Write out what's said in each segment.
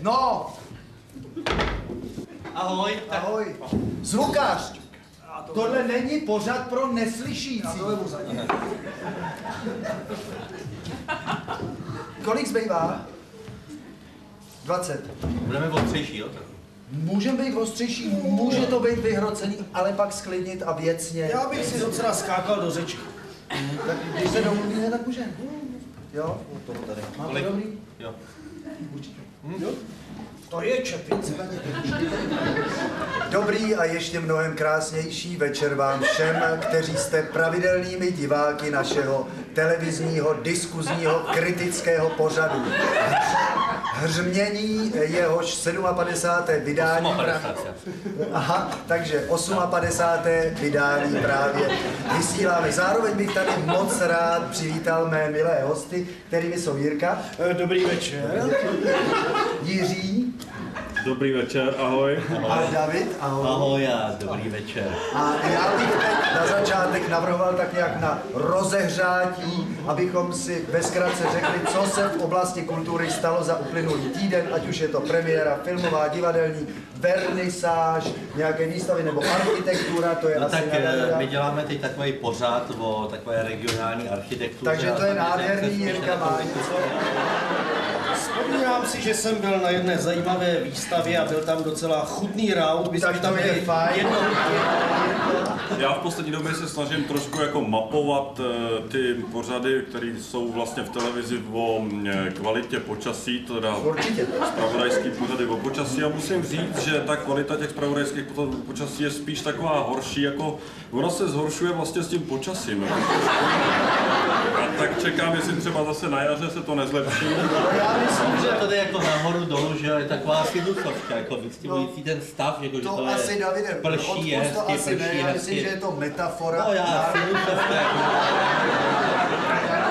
No, Ahoj. ahoj. Zvukař, tohle není pořad pro neslyšící. Kolik zbývá? 20. Budeme ostřejší, jo? Tak. Můžeme být ostřejší, může to být vyhrocený, ale pak sklidnit a věcně. Já bych si docela skákal do řeči. Tak když se domluvíme, tak můžeme. Jo? Toho tady. Máte Kolik? dobrý? Jo. Určitě. To je čepice. Dobrý a ještě mnohem krásnější večer vám všem, kteří jste pravidelnými diváky našeho televizního, diskuzního, kritického pořadu. Hřmění jehož 57. vydání. 58. Aha, takže 58. vydání právě vysíláme. Zároveň bych tady moc rád přivítal mé milé hosty, kterými jsou Jirka, Eh, Dobrý večer. Jiří Dobrý večer, ahoj. a David. Ahoj. Ahoj a dobrý večer. A já bych teď na začátek navrhoval tak nějak na rozehřátí, abychom si ve zkratce řekli, co se v oblasti kultury stalo za uplynulý týden, ať už je to premiéra, filmová, divadelní, vernisáž, nějaké výstavy nebo architektura, to je No asi tak na eh, my děláme teď takový pořád o takové regionální architektuře. Takže to je nádherný, Jirka má něco. Vzpomínám si, že jsem byl na jedné zajímavé výstavě a byl tam docela chutný raut. My Tak tam je měli fajn. jedno, Já v poslední době se snažím trošku jako mapovat eh, ty pořady, které jsou vlastně v televizi o eh, kvalitě počasí, teda Určitě. spravodajský pořady o počasí a musím říct, že ta kvalita těch spravodajských pořadů o počasí je spíš taková horší, jako ona se zhoršuje vlastně s tím počasím. A tak čekám, jestli třeba zase na jaře se to nezlepší. Já myslím, že jde jako nahoru dolů, že je taková sinusovka, jako vystimující ten stav, jako že to, to, je asi, Davide, prší je hezky, ne, prší je myslím, že je to metafora. No já, jako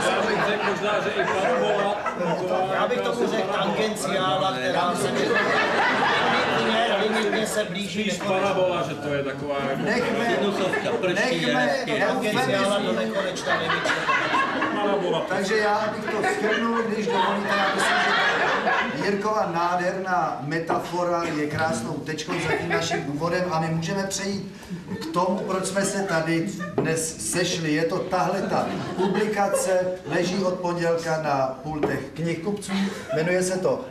Já bych řekl možná, že i parabola. já bych tomu řekl tangenciála, která se mi limitně, se blíží Spíš nekonečně. parabola, že to je taková jako Nechme, Nechme-. Tangenciála do nekonečna. Takže já bych to schrnul, když dovolíte, já myslím, že Jirkova nádherná metafora je krásnou tečkou za tím naším úvodem a my můžeme přejít k tomu, proč jsme se tady dnes sešli. Je to tahle ta publikace, leží od pondělka na pultech knihkupců, jmenuje se to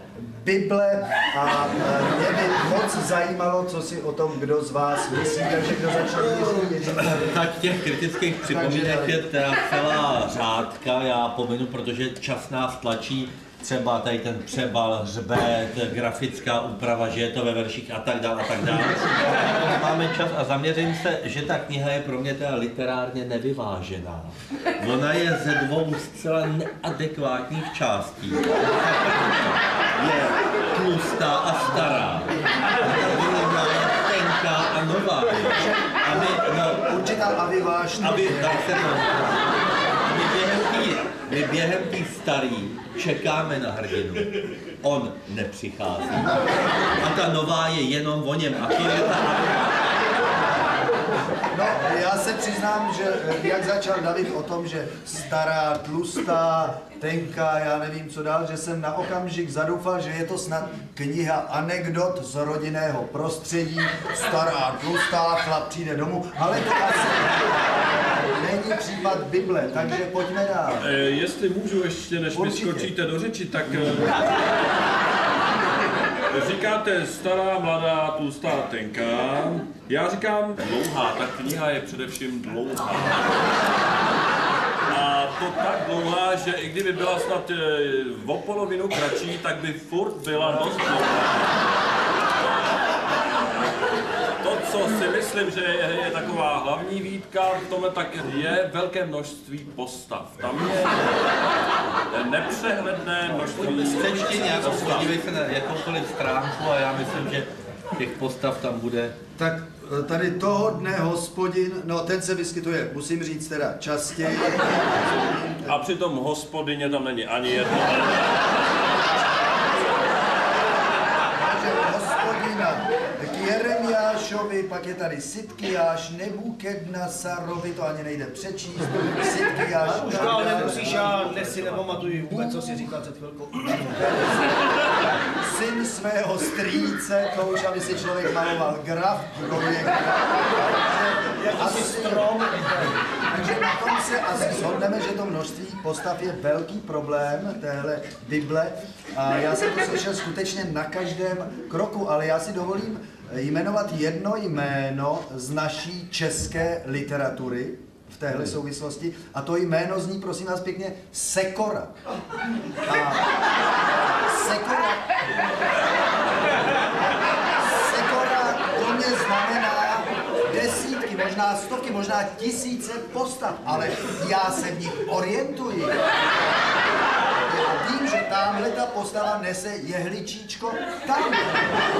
Bible a e, mě by moc zajímalo, co si o tom kdo z vás myslí, takže kdo začne. Tak těch kritických připomínek je teda celá řádka, já pominu, protože čas nás tlačí, třeba tady ten přebal, hřbet, grafická úprava, že je to ve verších a tak dále a tak dále. Máme čas a zaměřím se, že ta kniha je pro mě teda literárně nevyvážená. Ona je ze dvou zcela neadekvátních částí. Je tlustá a stará. Je tenká a nová. A my, no, Určitá aviváž. aby tak se to... My během tý starý čekáme na hrdinu. On nepřichází. A ta nová je jenom o něm. A to je ta... se přiznám, že eh, jak začal David o tom, že stará, tlustá, tenká, já nevím co dál, že jsem na okamžik zadoufal, že je to snad kniha anekdot z rodinného prostředí, stará, tlustá, chlap přijde domů, ale to asi není případ Bible, takže pojďme dál. Eh, Jestli můžu ještě, než mi Určitě. skočíte do řeči, tak eh, říkáte stará, mladá, tlustá, tenká. Já říkám dlouhá, ta kniha je především dlouhá. A to tak dlouhá, že i kdyby byla snad eh, o polovinu kratší, tak by furt byla dost dlouhá. To, co si myslím, že je, je taková hlavní výtka v tomhle, tak je velké množství postav. Tam je nepřehledné množství Přečti nějakou, podívej se na jakoukoliv stránku a já myslím, že těch postav tam bude. Tak eh, tady toho dne hospodin, no ten se vyskytuje, musím říct teda častěji, A přitom hospodyně tam není ani jedno. že hospodina k Jeremiáš Sitkiášovi, pak je tady Sitkiáš, Nebukadnasarovi, to ani nejde přečíst, Sitkiáš. Už ale nemusíš, já dnes si nepamatuju vůbec, co si říkal před chvilkou. Svého strýce, to už aby si člověk maloval graf, projekt. Jakýsi strom. Takže na tom se asi shodneme, že to množství postav je velký problém téhle Bible. A já jsem to slyšel skutečně na každém kroku, ale já si dovolím jmenovat jedno jméno z naší české literatury v téhle souvislosti. A to jméno zní, prosím vás pěkně, Sekora. A Sekora... Sekora pro mě znamená desítky, možná stovky, možná tisíce postav, ale já se v nich orientuji. Já vím, že tamhle ta postava nese jehličíčko tam.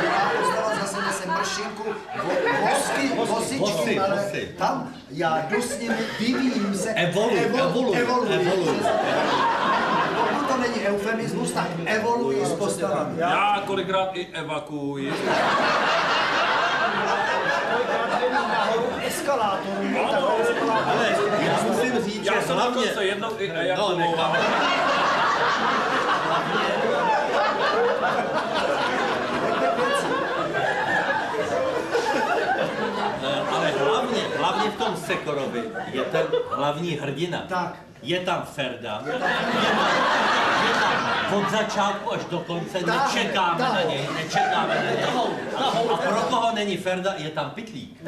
Jiná postava zase nese mršinku, vo- vosky, vosičky, ale vosy. tam já jdu s nimi, vyvíjím se, Evoluj, evol- evoluj, evoluji. evoluj. To není eufemismus, tak evoluji s postavami. Já kolikrát i evakuuji. Nahoru eskalátoru. Ale já musím říct, že Já jsem jednou i No, ejakuloval. nechám. Eh, Ale hlavně, v tom Sekorovi je ten hlavní hrdina. Tak. Je tam Ferda. Je tam, je tam od začátku až do konce nečekáme na něj, nečekáme na něj. A pro koho není Ferda, je tam Pitlík.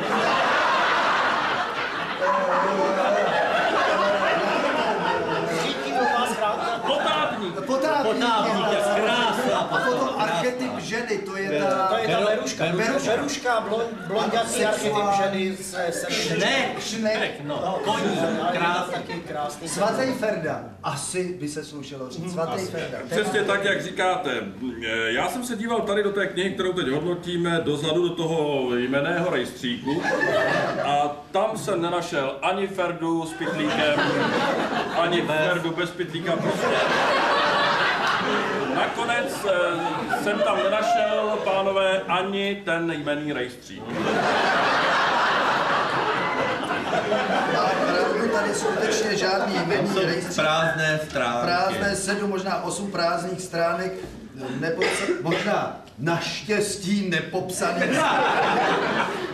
Potápník! Potápník, Potápník, je jak ta- krásná A potom postava, archetyp ženy, to je ta... To je ta Beru- Beruška. Beruška. Beruška, blond, blondětý archetyp ženy se se Šnek, šnek, no, koní, krásný. krásný. Svatý Ferda. Asi by se slušelo říct. Svatý Ferda. Přesně tak, jak říkáte. E, Já jsem se díval tady do té knihy, kterou teď hodnotíme, dozadu do toho jmeného rejstříku. A tam jsem nenašel ani Ferdu s pitlíkem, ani Ferdu bez pitlíka. Prostě. Nakonec e, jsem tam nenašel, pánové, ani ten jmený rejstřík. Tady skutečně žádný jmenní jsou rejstřík. prázdné stránky. Prázdné sedm, možná osm prázdných stránek. Nepopsa... Možná naštěstí nepopsaných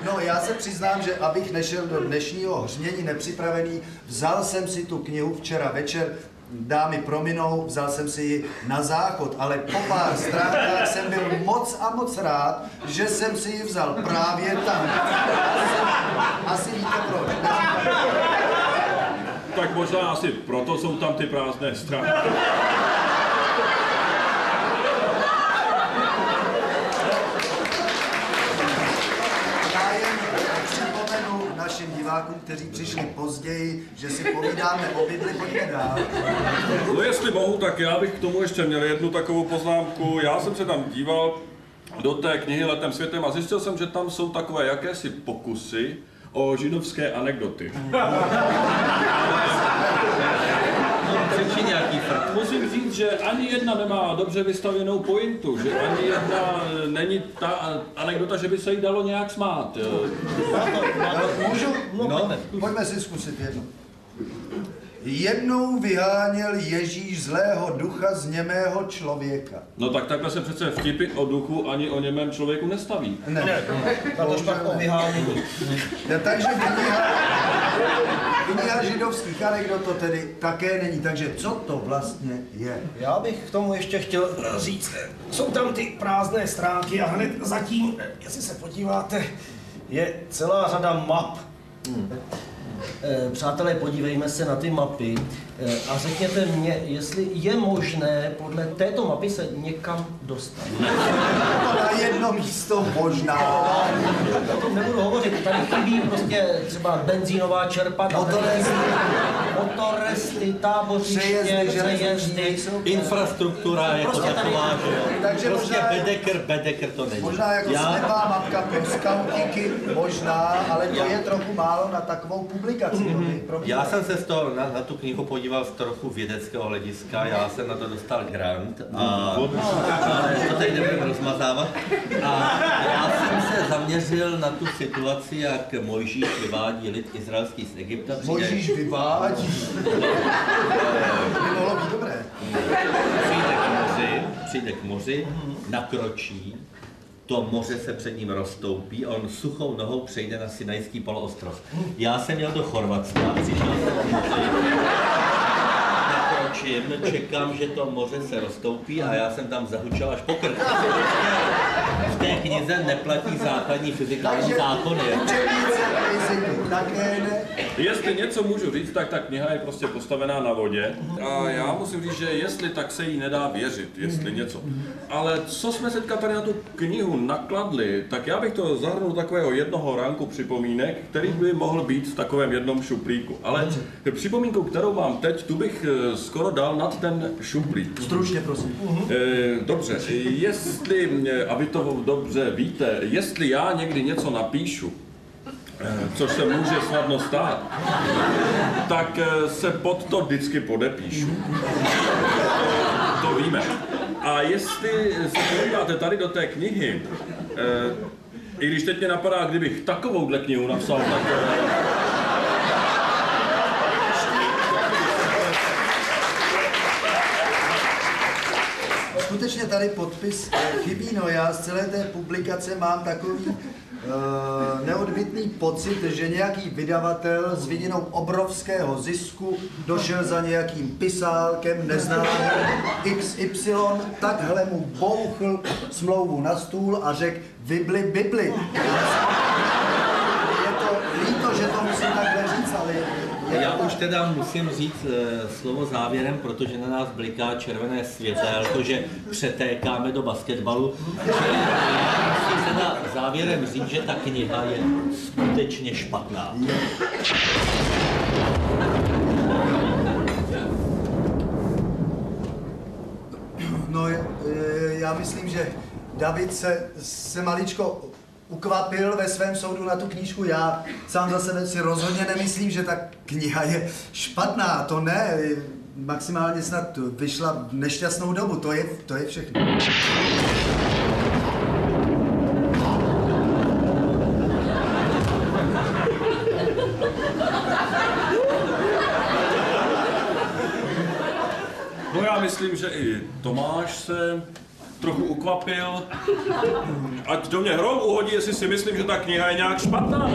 No, já se přiznám, že abych nešel do dnešního hřmění nepřipravený, vzal jsem si tu knihu včera večer, dámy prominou, vzal jsem si ji na záchod, ale po pár stránkách jsem byl moc a moc rád, že jsem si ji vzal právě tam. Asi, víte proč. Tak možná asi proto jsou tam ty prázdné stránky. Našim divákům, kteří přišli později, že si povídáme o Bibli, pojďme dál. No jestli mohu, tak já bych k tomu ještě měl jednu takovou poznámku. Já jsem se tam díval do té knihy Letem světem a zjistil jsem, že tam jsou takové jakési pokusy o židovské anekdoty. Přeči nějaký frk. Musím říct, že ani jedna nemá dobře vystavěnou pointu, že ani jedna e, není ta anekdota, že by se jí dalo nějak smát. jo. Můžu? No, Pojďme si zkusit jednu. Jednou vyháněl Ježíš zlého ducha z němého člověka. No tak takhle se přece vtipy o duchu ani o němém člověku nestaví. Ne, Tato špatnou vyhánění. ne. Takže kniha, kniha židovských anekdot to tedy také není. Takže co to vlastně je? Já bych k tomu ještě chtěl říct, jsou tam ty prázdné stránky a hned zatím, jestli se podíváte, je celá řada map. Eh, Přátelé, podívejme se na ty mapy eh, a řekněte mě, jestli je možné podle této mapy se někam dostat. Na jedno místo možná. O tom nebudu hovořit, tady chybí prostě třeba benzínová čerpadla, Motoresty. motoresty, tábořiště, Přejezdy. Infrastruktura jako Prostě tady- taková, že jo. Takže prostě možná- bedekr, bedekr to není. Možná jako Já- slepá mapka pro skautiky, možná, ale to je trochu málo na takovou publikaci. By probíhalo. Já jsem se z toho na, na tu knihu podíval z trochu vědeckého hlediska, já jsem na to dostal grant, a, ale to tady nebudeme rozmazávat. A já jsem se zaměřil na tu situaci, jak Mojžíš vyvádí lid izraelský z Egypta. Možíš vyvádí. By mohlo být dobré. přijde k moři, přijde k moři, nakročí, to moře se před ním roztoupí a on suchou nohou přejde na Sinajský poloostrov. Já jsem jel do Chorvatska, přišel jsem nakročím, čekám, že to moře se roztoupí a já jsem tam zahučel až po krk. V té knize neplatí základní fyzikální zákony. učebnice také ne. Jestli něco můžu říct, tak ta kniha je prostě postavená na vodě. A já musím říct, že jestli tak se jí nedá věřit, jestli něco. Ale co jsme se teďka tady na tu knihu nakladli, tak já bych to zahrnul takového jednoho ránku připomínek, který by mohl být v takovém jednom šuplíku. Ale připomínku, kterou mám teď, tu bych eh, skoro dal nad ten šuplík. Stručně, prosím. Eh, Dobře, jestli, eh, a vy to dobře víte, jestli já někdy něco napíšu, což se může snadno stát, tak eh, se pod to vždycky podepíšu. To víme. A jestli se podíváte tady do té knihy, eh, i když teď mě napadá, kdybych takovouhle knihu napsal, tak eh, Skutečně tady podpis eh, chybí, no já z celé té publikace mám takový neodbitný pocit, že nějaký vydavatel s vidinou obrovského zisku došel za nějakým pisálkem neznámým XY, takhle mu bouchl smlouvu na stůl a řekl Bibli, Bibli. Je to líto, že to musím takhle říct, ale je, je Já to už teda musím říct eh, slovo závěrem, protože na nás bliká červené světelko, že přetékáme do basketbalu. Čili já musím teda závěrem říct, že ta kniha je skutečně špatná. No, e, já myslím, že David se, se maličko ukvapil ve svém soudu na tu knížku. Já sám za sebe si rozhodně nemyslím, že ta kniha je špatná. To ne, maximálně snad vyšla v nešťastnou dobu. To je, to je všechno. No já myslím, že i Tomáš se trochu ukvapil. Ať do mě hrom uhodí, jestli si myslím, že ta kniha je nějak špatná.